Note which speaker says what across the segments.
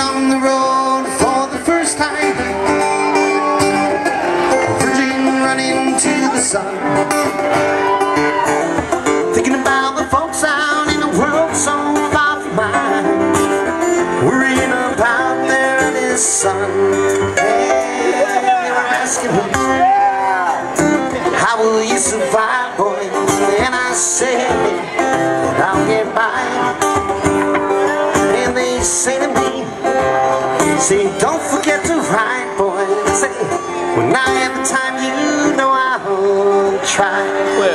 Speaker 1: on the road for the first time. Virgin running to the sun. Thinking about the folks out in a world so far from mine. Worrying about their only son hey, They're asking me How will you survive, boy? And I said, I'll get by. And they say say, don't forget to write, boy. Say, well, now every time you know I'll try.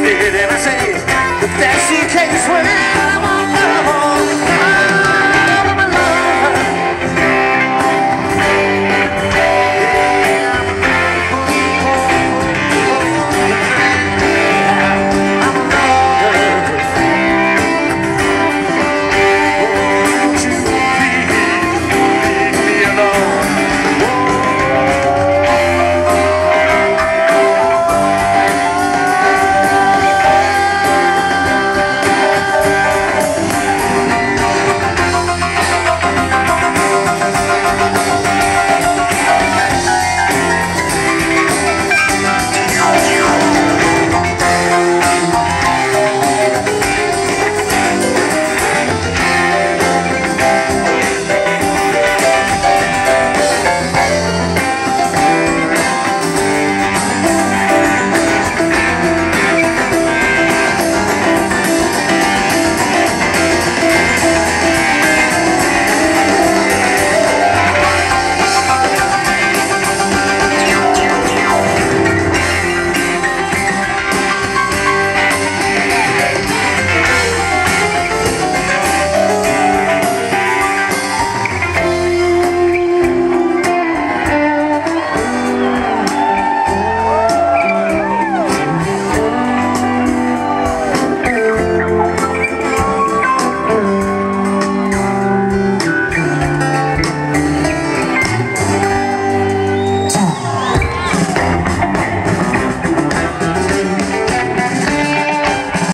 Speaker 1: Stay here.